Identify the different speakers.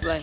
Speaker 1: 对。